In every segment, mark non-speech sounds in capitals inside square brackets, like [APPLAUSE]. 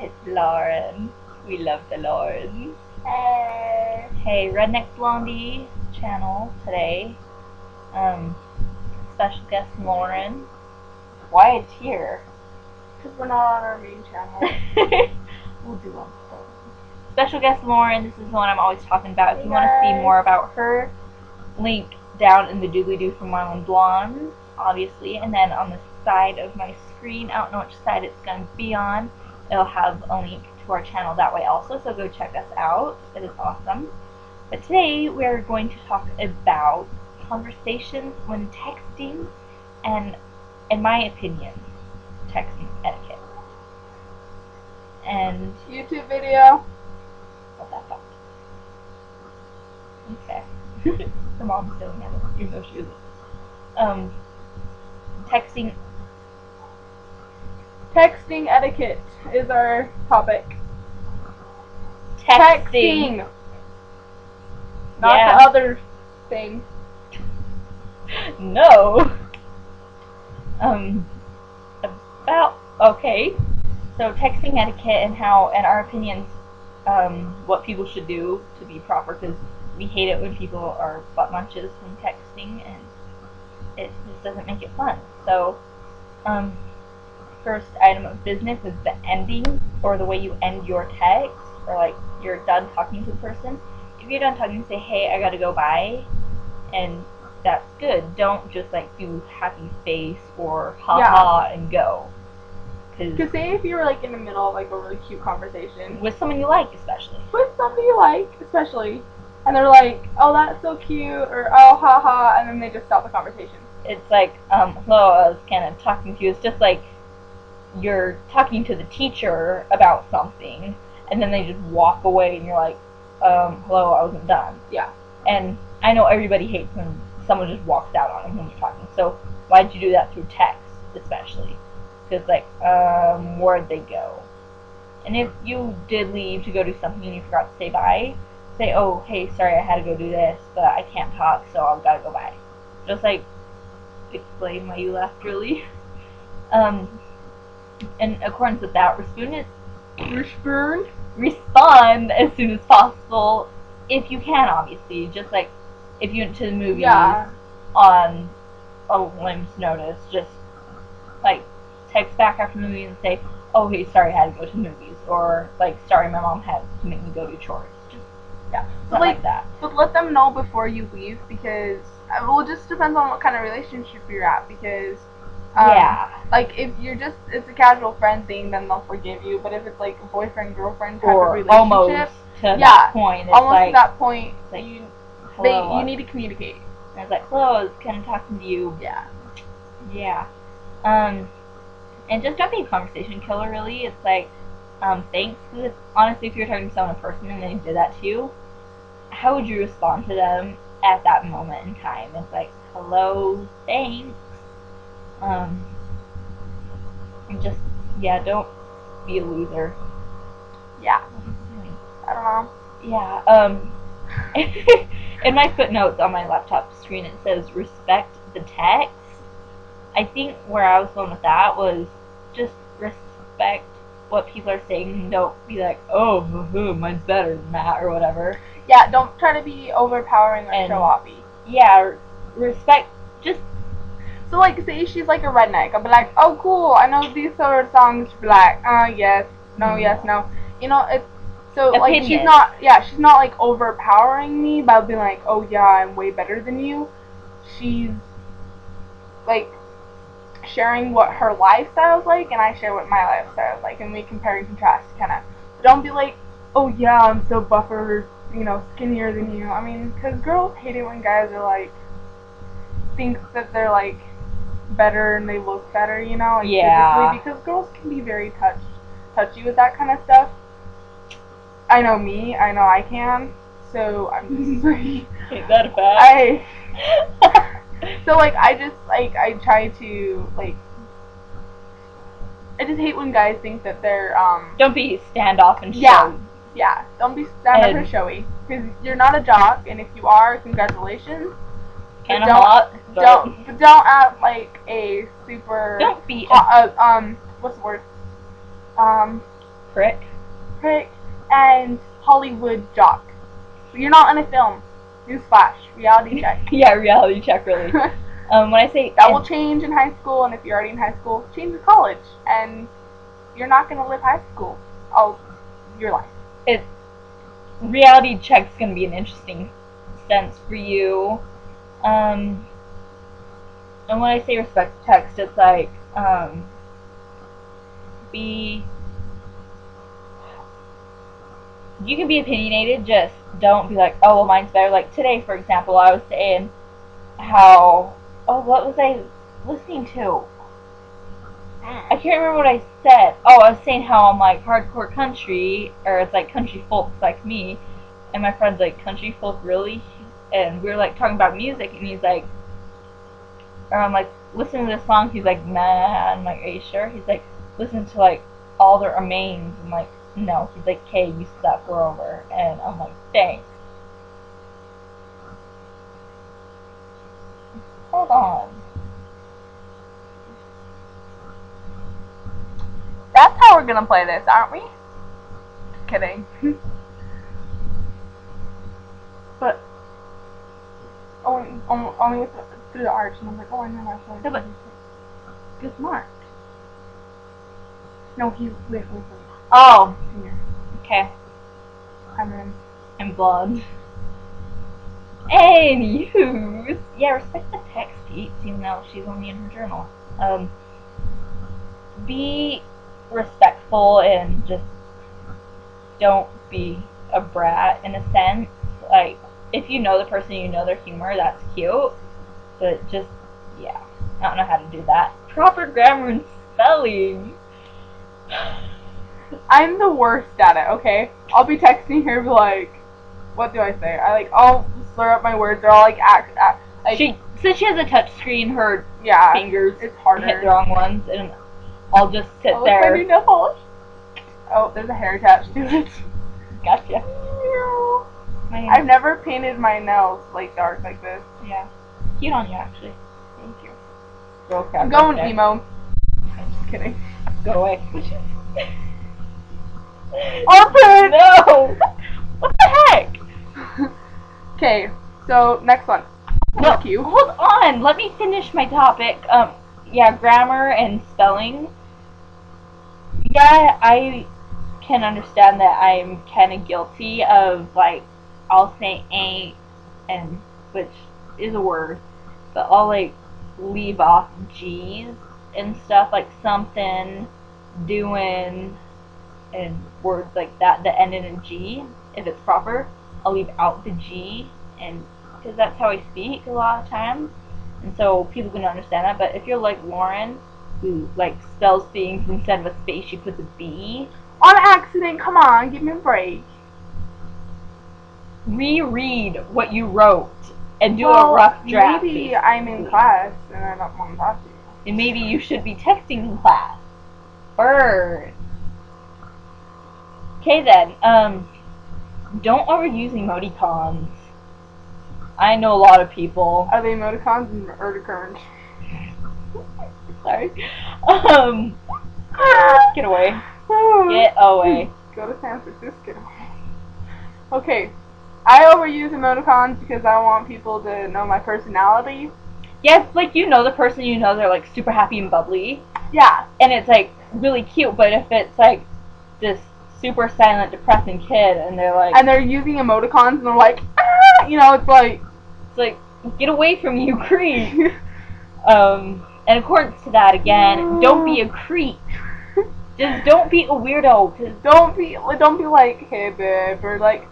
It's Lauren. We love the Lauren. Hey. Hey, Redneck Blondie channel today. Um, special guest Lauren. Why it's here. Because we're not on our main channel. [LAUGHS] we'll do one. Special guest Lauren. This is the one I'm always talking about. If you want to see more about her, link down in the doobly doo from Marlen Blonde, obviously, and then on the side of my screen, I don't know which side it's going to be on. It'll have a link to our channel that way also, so go check us out. It is awesome. But today we're going to talk about conversations when texting and, in my opinion, texting etiquette. And YouTube video. what that thought. Okay. [LAUGHS] Her mom's doing it, even though she isn't. Um, texting Texting etiquette is our topic. texting. Not Yeah. the other thing. no. Um, about okay. So texting etiquette and how, in our opinions, um, what people should do to be proper because we hate it when people are butt munches when texting and it just doesn't make it fun. So, um, first item of business is the ending or the way you end your text or like you're done talking to the person. If you're done talking, say, hey, I gotta go bye, and that's good. Don't just like do happy face or ha Yeah. ha and go. Because Because say if you were like in the middle of like a really cute conversation with someone you like, especially. with somebody you like, especially, and they're like, oh that's so cute, or oh haha, and then they just stop the conversation. It's like, um, hello, I was kind of talking to you. It's just like you're talking to the teacher about something, and then they just walk away, and you're like, um, hello, I wasn't done. Yeah. And I know everybody hates when someone just walks out on them when you're talking. So why'd you do that through text, especially? Because like, um, where'd they go? And if you did leave to go do something and you forgot to say bye, say, oh, hey, sorry, I had to go do this, but I can't talk, so I've got to go bye. Just like explain why you left, really. [LAUGHS] Um, in accordance with that, respond Wishburn. respond as soon as possible, if you can, obviously. Just like if you went to the movies Yeah. on a whim's notice, just like text back after the movie and say, "Oh, hey, sorry, I had to go to the movies," or like, "Sorry, my mom had to make me go do chores." Just Yeah. But like, like, that. but let them know before you leave because uh, well, it just depends on what kind of relationship you're at because. Um, yeah. Like if you're just it's a casual friend thing, then they'll forgive you. But if it's like a boyfriend girlfriend type of relationship, almost to Yeah, that point, it's almost like, to that point, like, you they you need to communicate. And it's like, hello, I was kind of talking to you. Yeah. Yeah. Um, and just don't be a conversation killer, really. It's like, um, thanks. honestly, if you're talking to someone in person and they did that to you, how would you respond to them at that moment in time? It's like, hello, thanks. Um, and just, yeah, don't be a loser. Yeah. I don't know. Yeah, um, [LAUGHS] in my footnotes on my laptop screen it says respect the text. I think where I was going with that was just respect what people are saying and don't be like, oh, mine's better than that or whatever. Yeah. Don't try to be overpowering or And- show offy. Yeah, respect, just, So like, say she's like a redneck. I'll be like, oh cool, I know these sort of songs. She'll be like, uh, yes, no, yes, no. You know, it's so like she's not, yeah, she's not like overpowering me by being like, oh yeah, I'm way better than you. She's like sharing what her lifestyle's like, and I share what my lifestyle's like, and we compare and contrast, kind of. Don't be like, oh yeah, I'm so buffer, you know, skinnier than you. I mean, because girls hate it when guys are like, think that they're like better and they look better, you know, like Yeah. physically, because girls can be very touch touchy with that kind of stuff. I know me, I know I can, so I'm just [LAUGHS] like, take that back. I [LAUGHS] so like I just like I try to like I just hate when guys think that they're um don't be standoff and show. Yeah. yeah don't be stand up And- showy because you're not a jock and if you are congratulations Of don't- hot. but don't but don't act like a super Don't be a uh, uh, um what's the word um Prick. prick, and Hollywood jock. You're not in a film. Newsflash. Reality [LAUGHS] check. Yeah, reality check really. [LAUGHS] Um, when I say that will change in high school, and if you're already in high school, change to college, and you're not gonna live high school all your life. it reality check's gonna be an interesting sense for you. Um, and when I say respect text, it's like um, be. You can be opinionated, just don't be like, oh, well, mine's better. Like today, for example, I was saying how. Oh, what was I listening to? I can't remember what I said. Oh, I was saying how I'm like hardcore country, or it's like country folks like me, and my friend's like country folk really, and we were like talking about music, and he's like, or I'm like listening to this song, he's like, nah, I'm like, are you sure? He's like, listen to like All That Remains, I'm like, no. He's like, okay, you suck, we're over, and I'm like, thanks. Hold on. That's how we're gonna play this, aren't we? Kidding. [LAUGHS] but only, only, only with the, through the arch, and I'm like, oh, I know that's why. Yeah, but- Good mark. No, he wait, wait, wait. Oh, Here, okay. I'm in. I'm blonde. Anywho, yeah, respect the text, Pete, even though she's only in her journal. Um, be respectful and just don't be a brat in a sense. Like, if you know the person, you know their humor, that's cute. But just, yeah, I don't know how to do that. Proper grammar and spelling. [SIGHS] I'm the worst at it. Okay, I'll be texting her, be like, what do I say? I like, I'll slur up my words. They're all like act, act like, She, since she has a touch screen, her yeah, fingers it's harder. hit the wrong ones, and I'll just sit Oh, there. new nail polish. Oh, there's a hair attached to it. Gotcha. My I've never painted my nails like dark like this. yeah, cute on you actually. Thank you. Girl crap I'm going there. emo. I'm just kidding. Go away. [LAUGHS] Armpit! no. [LAUGHS] What the heck? Okay, so next one. No, Fuck you. hold on. Let me finish my topic. Um, yeah, grammar and spelling. Yeah, I can understand that I'm kind of guilty of like I'll say ain't and which is a word, but I'll like leave off G's and stuff like something, doing, and words like that that end in a G if it's proper. I'll leave out the G and because that's how I speak a lot of times, and so people can understand that. But if you're like Lauren, who like spells things instead of a space, you put the B. On accident, come on, give me a break. Reread what you wrote and do Well, a rough draft. Maybe. I'm in class and I don't want to talk to you. and maybe you should be texting in class. Bird. Okay then. Um, don't overuse emoticons. I know a lot of people. Are they emoticons and urticurrent? Sorry. Um, get away. Get away. Go to San Francisco. Okay. I overuse emoticons because I want people to know my personality. Yes, like you know the person you know they're like super happy and bubbly, Yeah. and it's like really cute. But if it's like this super silent, depressing kid, and they're like, And they're using emoticons and they're like, ah! You know, it's like, it's like get away from you, creep. [LAUGHS] Um, and according to that again, don't be a [LAUGHS] creep. Just don't be a weirdo, because don't be, don't be like, hey babe, or like,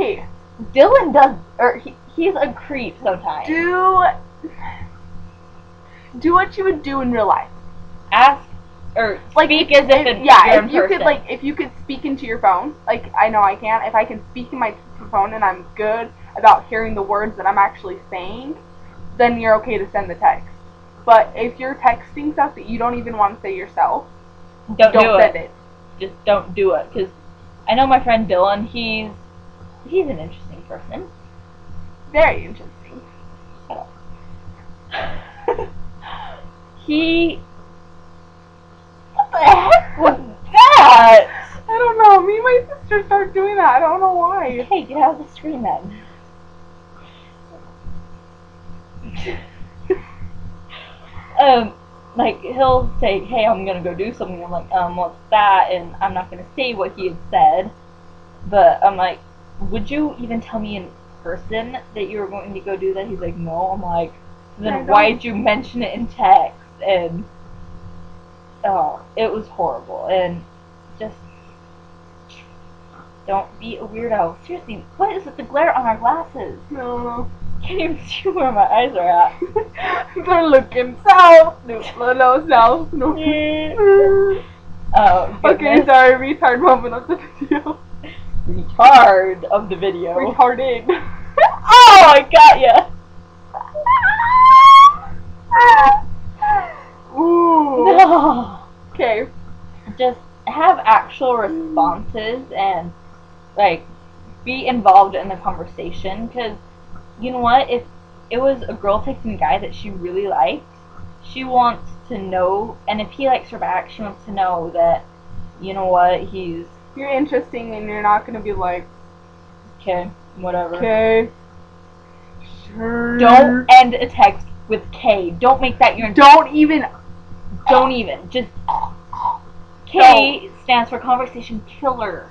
okay, Dylan does, or he, he's a creep sometimes. do, do what you would do in real life. Ask, or Like, speak as if If- it's yeah, if you could like, if you could speak into your phone, like I know I can. If I can speak in my phone and I'm good about hearing the words that I'm actually saying, then you're okay to send the text. But if you're texting stuff that you don't even want to say yourself, don't, don't, do send it. it. Just don't do it, because I know my friend Dylan. He's he's an interesting person. Very interesting. [LAUGHS] he. What the heck was that? I don't know. Me and my sister starts doing that. I don't know why. Okay, get out of the screen then. [LAUGHS] um, like he'll say, "Hey, I'm gonna go do something." I'm like, "Um, what's that?" And I'm not gonna say what he had said, but I'm like, "Would you even tell me in person that you were going to go do that?" He's like, "No." I'm like, "Then why'd you mention it in text?" And oh, it was horrible, and just don't be a weirdo. Seriously, what is with the glare on our glasses? No. Can't even see where my eyes are at. [LAUGHS] They're looking south. No, no, no, south. No. [LAUGHS] oh, okay, sorry, retard moment of the video. Retard of the video. Retarded. [LAUGHS] Oh, I got ya. [LAUGHS] Ooh. No. Okay. Just have actual responses and like be involved in the conversation because you know what if it was a girl texting a guy that she really liked she wants to know and if he likes her back she wants to know that you know what he's You're interesting and you're not gonna be like, okay whatever okay. Sure. don't end a text with k don't make that your Don't even. don't even just k stands for conversation killer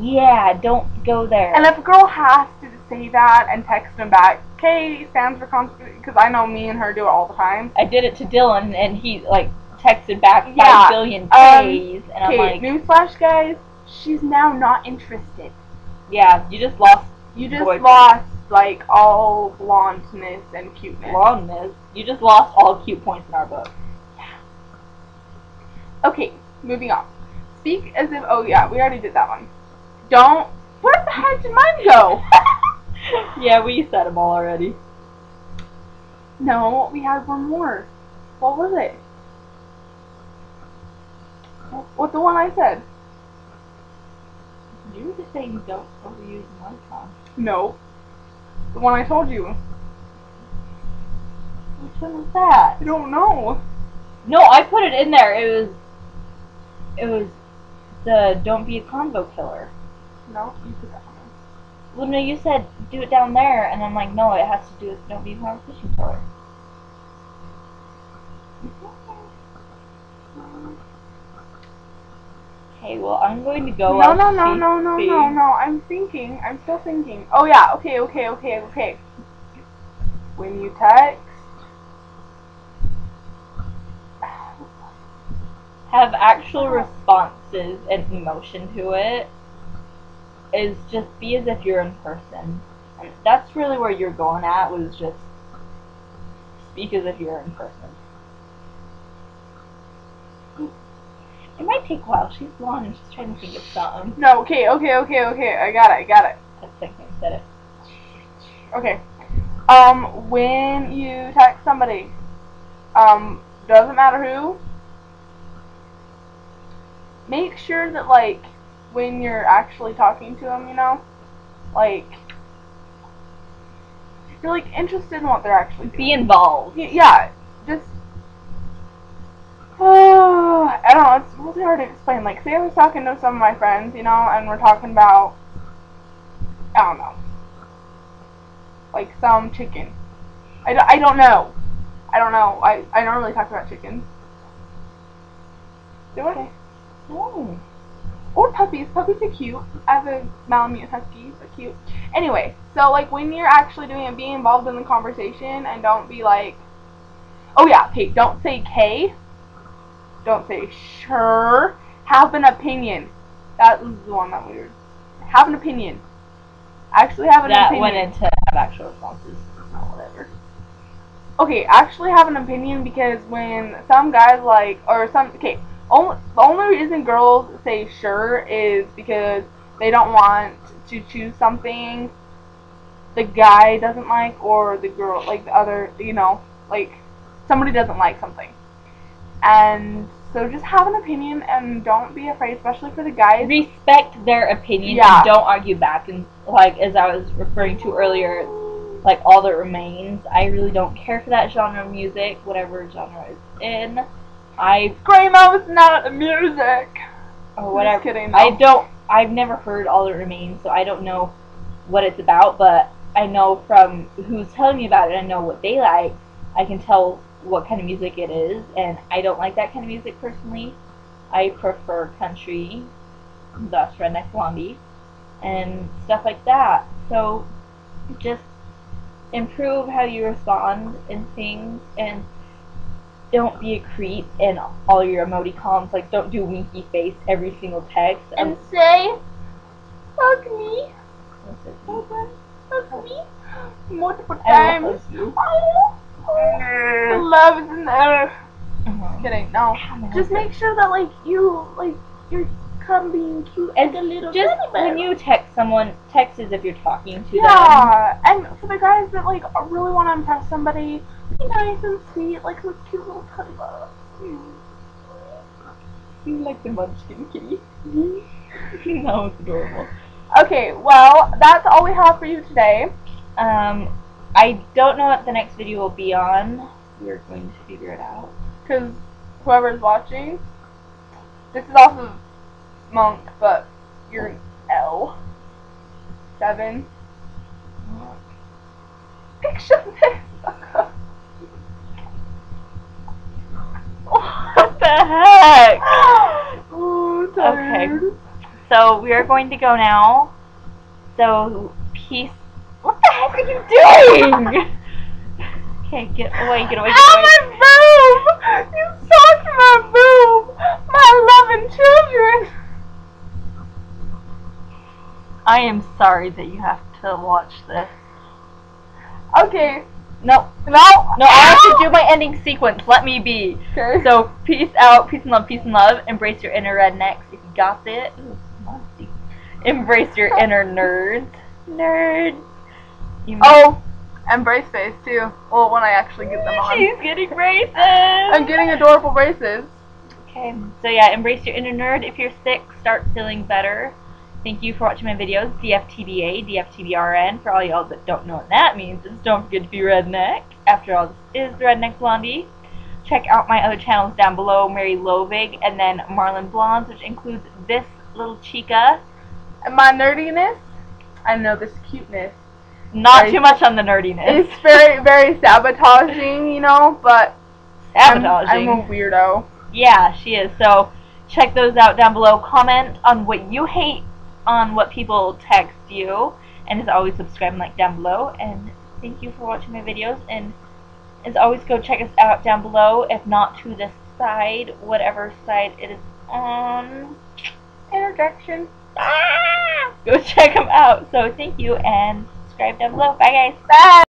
yeah don't go there And if a girl has to say that and text him back, K stands for constant. Because I know me and her do it all the time. I did it to Dylan, and he like texted back five Yeah, billion um, and I'm like, newsflash, guys. She's now not interested. yeah, you just lost You just Boyfriend. lost like all blondness and cuteness. blondness. You just lost all cute points in our book. Okay, moving on. Speak as if. Oh yeah, we already did that one. Don't. Where the heck did mine go? [LAUGHS] yeah, we said them all already. no, we had one more. What was it? What's the one I said? You were just saying don't overuse my time. No. The one I told you. Which one was that? I don't know. No, I put it in there. It was, it was the don't be a convo killer. No, you put that one. Well, no, you said do it down there, and I'm like, no, it has to do with don't be a conversation killer. Okay, well, I'm going to go. No, no, no, no, no, no, no. I'm thinking. I'm still thinking. Oh yeah. Okay, okay, okay, okay. When you text. Have actual responses and emotion to it. Is just be as if you're in person, and that's really where you're going at. Was just speak as if you're in person. It might take a while. She's blonde and she's trying to think of something. No. Okay, okay, okay, okay. I got it. I got it. That's the thing said it. Okay. Um, when you text somebody, um, doesn't matter who, make sure that, like, when you're actually talking to them, you know, like, you're, like, interested in what they're actually doing. Be involved. Y- yeah, just. [SIGHS] I don't know, it's really hard to explain. Like, say I was talking to some of my friends, you know, and we're talking about. I don't know. Like some chicken. I don't, I don't know. I don't know. I, I don't really talk about chickens. Do I? Oh. Or puppies. Puppies are cute. I have a Malamute Husky, but cute. Anyway, so like when you're actually doing it, be involved in the conversation and don't be like, oh yeah, okay, don't say K. Don't say sure. Have an opinion. That was the one that we were. Have an opinion. Actually have an That opinion. went into have actual responses. Oh, whatever. Okay, actually have an opinion because when some guys like, or some, okay, only, the only reason girls say sure is because they don't want to choose something the guy doesn't like or the girl, like the other, you know, like somebody doesn't like something. And so just have an opinion and don't be afraid, especially for the guys. Respect their opinion Yeah. and don't argue back. And like as I was referring to earlier, like all that remains, I really don't care for that genre of music, whatever genre it's in. I Screamo is not music. Oh, or whatever. Just kidding, I though. don't. I've never heard All That Remains, so I don't know what it's about, but I know from who's telling me about it, I know what they like. I can tell what kind of music it is, and I don't like that kind of music personally. I prefer country, thus Redneck Blondie, and stuff like that. So just improve how you respond in things, and don't be a creep in all your emoticons. Like, don't do winky face every single text. And um, say, fuck me. Fuck me. [GASPS] Multiple times. Love you. Oh, love is in there. Uh-huh. Kidding. No. Just make sure that like you like you're come being cute and a little Just when you text someone, text as if you're talking to them. Yeah, and for the guys that like really want to impress somebody, be nice and sweet, like with cute little teddy bears. You like the munchkin kitty. [LAUGHS] that was adorable. Okay, well that's all we have for you today. Um, I don't know what the next video will be on. We're going to figure it out. Because whoever's watching, this is also Monk, but you're an L. Seven. Picture this. What the heck? [GASPS] oh, Okay. So we are going to go now. So peace. What are you doing? okay, get away, get away, get Ow, away. my boob! You sucked my boob! My loving children! I am sorry that you have to watch this. Okay. No, No! no, I have to do my ending sequence. Let me be. Okay. So peace out, peace and love, peace and love. Embrace your inner rednecks if you got it. Ooh. Embrace your inner nerds. Nerds. You oh, and brace face too. Well, when I actually get them on. She's getting braces. I'm getting adorable braces. Okay, so yeah, embrace your inner nerd. If you're sick, start feeling better. Thank you for watching my videos, DFTBA, DFTBRN. For all y'all that don't know what that means, it's don't forget to be redneck. After all, this is the Redneck Blondie. Check out my other channels down below, Mary Lovig, and then Marlen Blondes, which includes this little chica. And my nerdiness, I know this cuteness. Not Very- too much on the nerdiness. It's very, very sabotaging, you know, but I'm, Sabotaging. I'm a weirdo. Yeah, she is. So check those out down below. Comment on what you hate on what people text you. And as always, subscribe and like down below. And thank you for watching my videos. And as always, go check us out down below. If not to this side, whatever side it is on. Interjection. Ah! Go check them out. So thank you and subscribe down below. Bye guys. Bye.